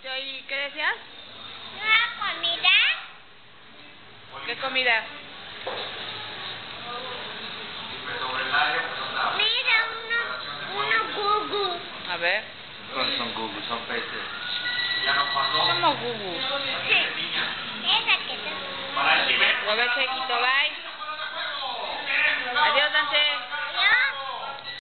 ¿Qué decías? Comida? ¿Qué comida? Mira, uno, uno gugu. A ver. No son gugu, son peces. Ya no pasó. Gugu? Sí. Esa que te... A. Adiós, Dante.